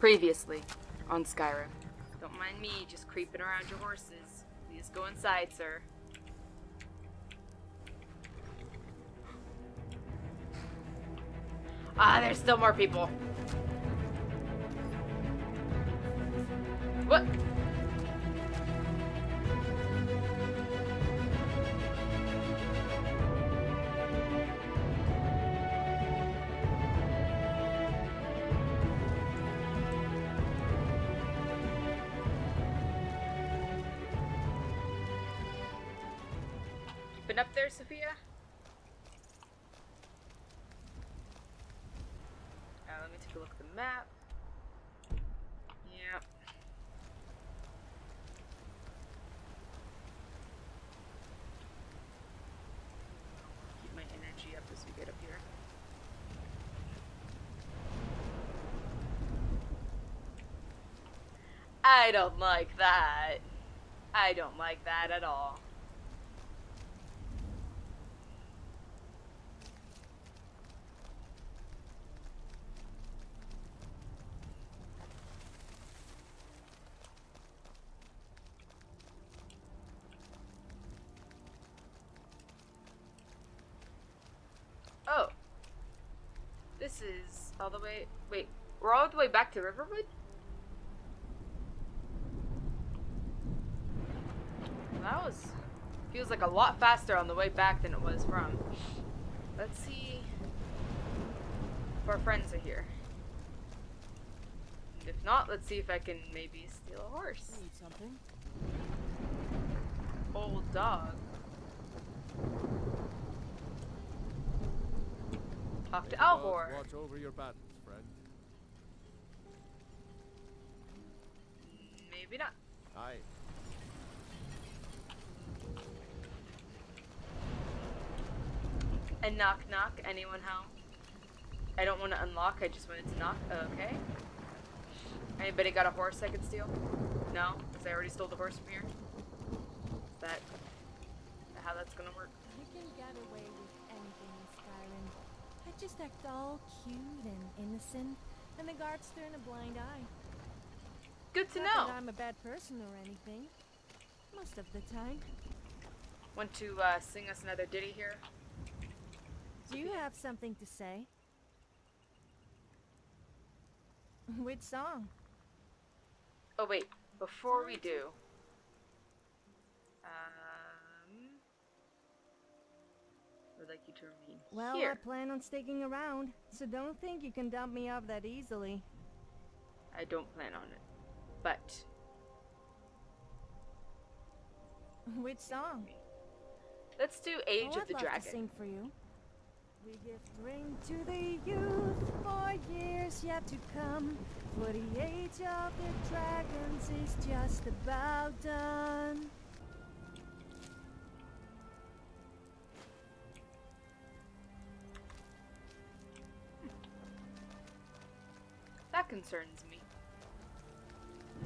Previously on Skyrim. Don't mind me just creeping around your horses. Please go inside, sir. Ah, there's still more people. What? Been up there, Sofia? Uh, let me take a look at the map. Yep. Keep my energy up as we get up here. I don't like that. I don't like that at all. Oh. This is all the way. Wait, we're all the way back to Riverwood? That was. Feels like a lot faster on the way back than it was from. Let's see if our friends are here. And if not, let's see if I can maybe steal a horse. Need something? Old dog. Talk to Gods Alvor. Watch over your battles, friend. Maybe not. Aye. And knock knock. Anyone home? I don't want to unlock. I just wanted to knock. Okay. Anybody got a horse I could steal? No, because I already stole the horse from here. Is that how that's gonna work? I can get away just act all cute and innocent, and the guards turn a blind eye. Good to Not know. that I'm a bad person or anything. Most of the time. Want to uh, sing us another ditty here? Do you have something to say? Which song? Oh wait, before we do, um, I would like you to remain Well, I plan on sticking around, so don't think you can dump me off that easily. I don't plan on it, but Which song? let's do Age oh, of the Dragon. To sing for you. We give drink to the youth for years yet to come. For the age of the dragons is just about done. Concerns me.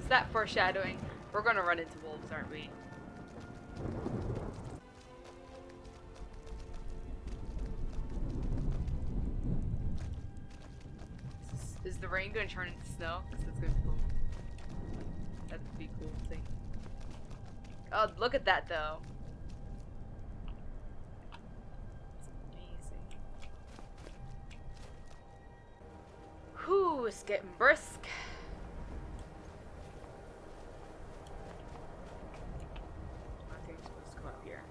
Is that foreshadowing? We're gonna run into wolves, aren't we? Is, the rain gonna turn into snow? Because that's gonna be cool. That'd be cool. Oh, look at that though. It's amazing. Whew, it's getting brisk. I think supposed to come up here.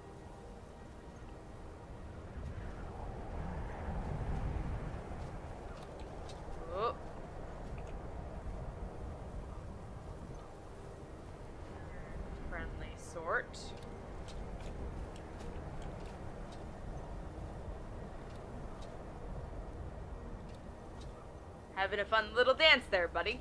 Friendly sort. Having a fun little dance there, buddy.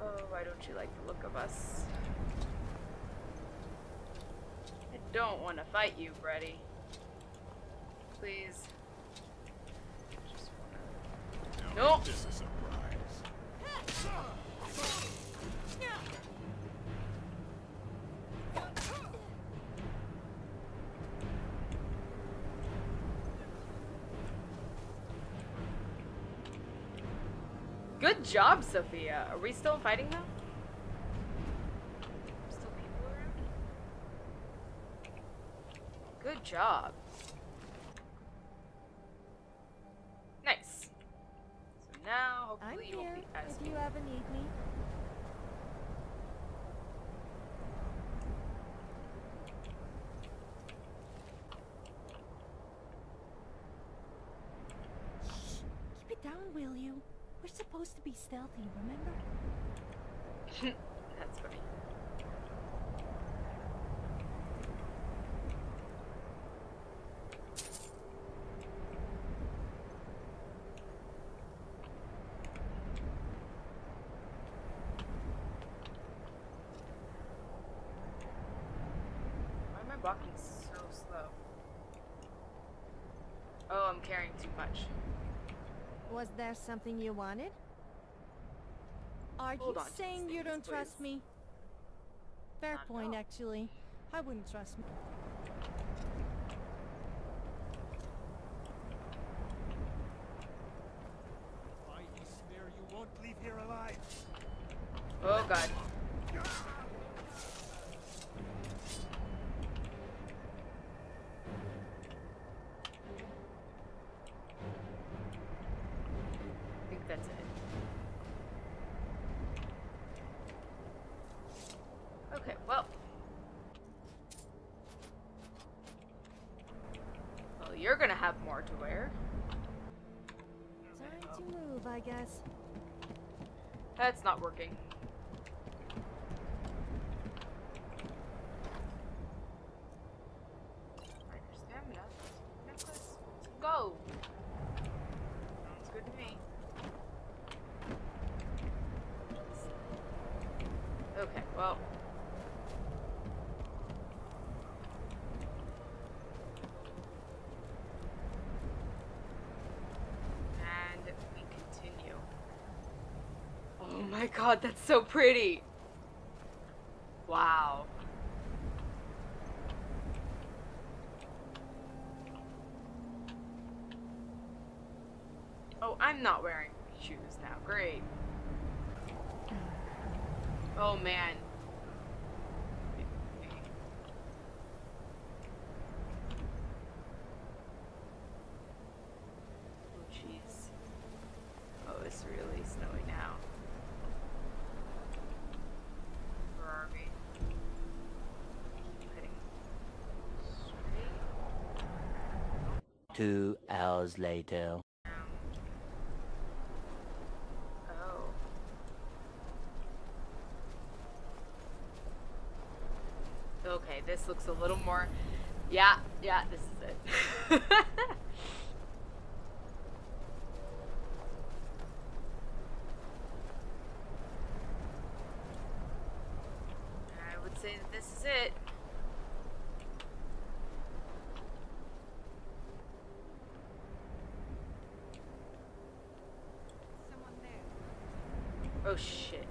Oh, why don't you like the look of us? I don't want to fight you, Freddy. Please. Just wanna... Nope. This is a surprise. Job, Sofia. Are we still fighting though? Still people around? Good job. Nice. So now, I'm hopefully, you won't be as if you ever need me. Shh, keep it down, will you? We're supposed to be stealthy, remember? That's funny. Why am I walking so slow? Oh, I'm carrying too much. Was there something you wanted? Are Hold you saying you don't trust me? Fair Not point, all. actually. I wouldn't trust me. I swear you won't leave here alive. Oh god. I think that's it. Okay, well. Well, you're gonna have more to wear. Time to move, I guess. That's not working. Minor stamina. Necklace. Go! Sounds good to me. Okay, well. And we continue. Oh my god, that's so pretty! Wow. Oh, I'm not wearing shoes now. Great. Oh man. Oh jeez. Oh, it's really snowy now. Where are we? Keep heading straight Two hours later. Oh. Okay, this looks a little more. Yeah, yeah, this is it. I would say that this is it. Oh shit.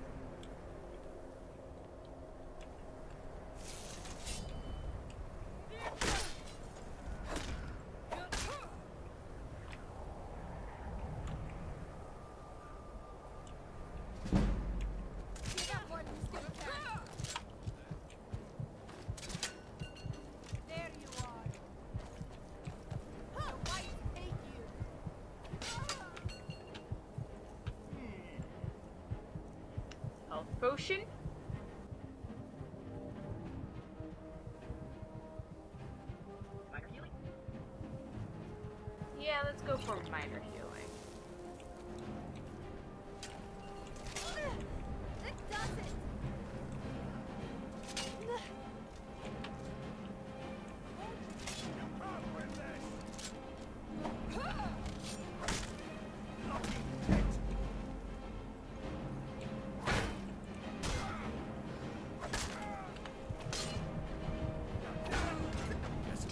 Potion. Yeah, let's go for minor healing.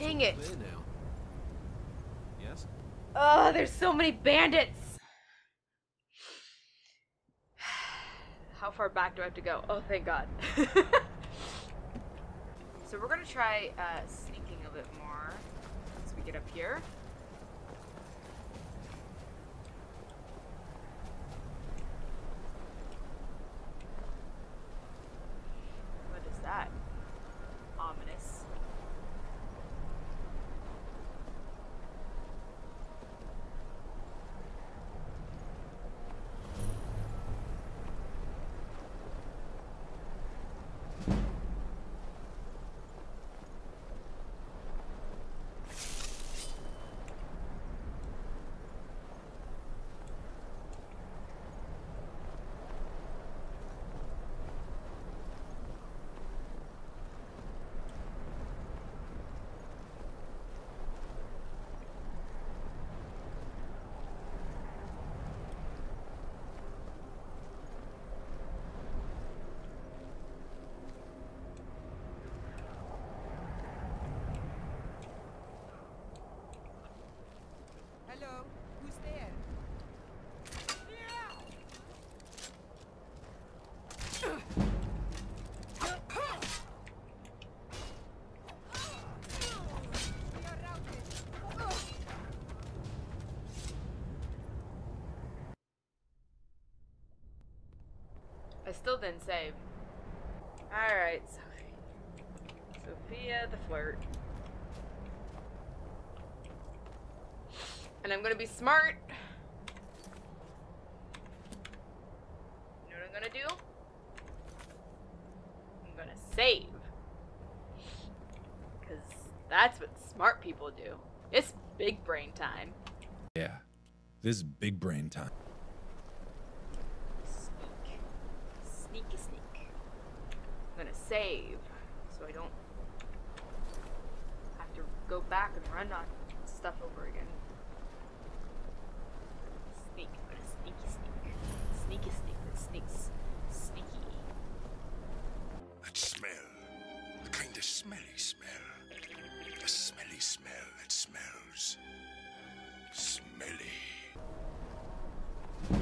Dang it. Yes? Oh, there's so many bandits. How far back do I have to go? Oh, thank God. so we're gonna try uh, sneaking a bit more once we get up here. Hello, who's there? I still didn't save. Alright, Sophie. Sofia the flirt. And I'm gonna be smart. You know what I'm gonna do? I'm gonna save. Because that's what smart people do. It's big brain time. Yeah. This big brain time. Sneak. Sneaky sneak. I'm gonna save so I don't have to go back and run on stuff over again. Sneak. I'm gonna sneaky sneak. Sneaky sneak that sneaks. Sneaky. That smell. A kind of smelly smell. A smelly smell that smells. Smelly. I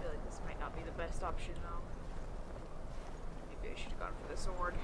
feel like this might not be the best option though. Maybe I should have gone for the sword.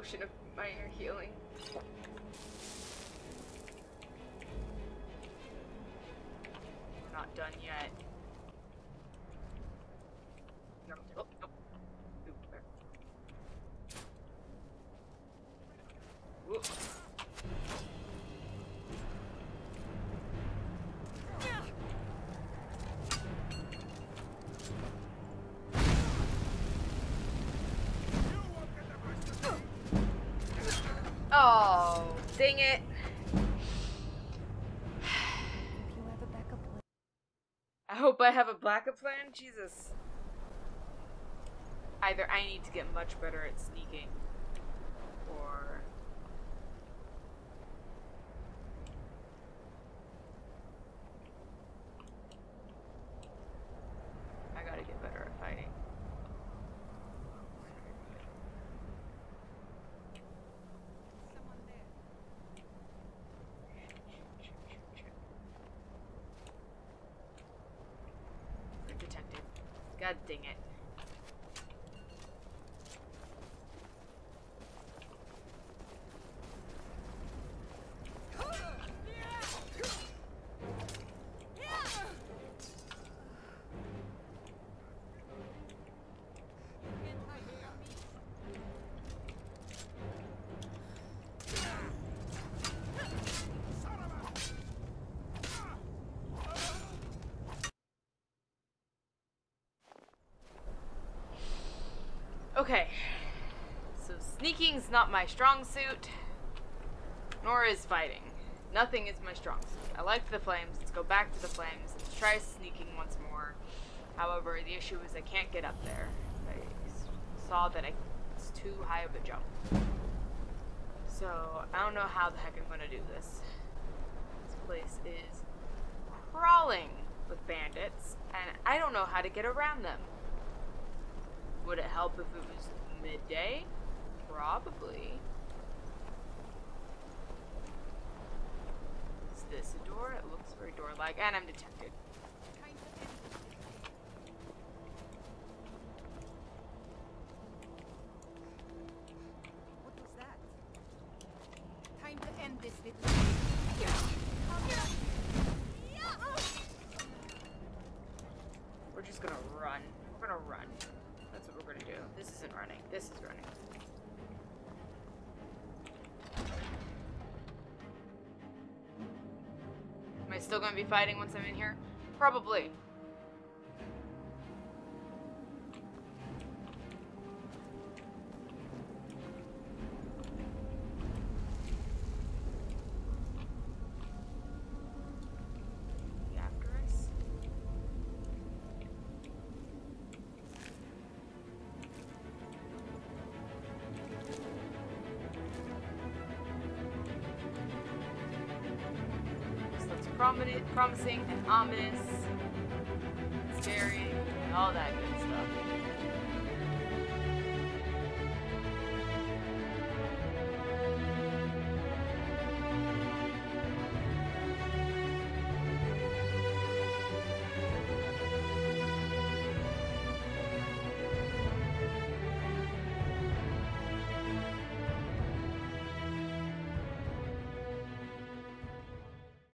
Potion of minor healing. We're not done yet. Hope I have a backup plan. Jesus. Either I need to get much better at sneaking, or I gotta get better at fighting. Someone there. Good detective. God dang it. Okay. So sneaking's not my strong suit, nor is fighting. Nothing is my strong suit. I like the flames. Let's go back to the flames. Let's try sneaking once more. However, the issue is I can't get up there. I saw that I, it's too high of a jump. So I don't know how the heck I'm gonna do this. This place is crawling with bandits, and I don't know how to get around them. Would it help if it was midday? Probably. Is this a door? It looks very door-like, and I'm detected. Still to be fighting once I'm in here? Probably. Promising and ominous, scary, and all that good stuff.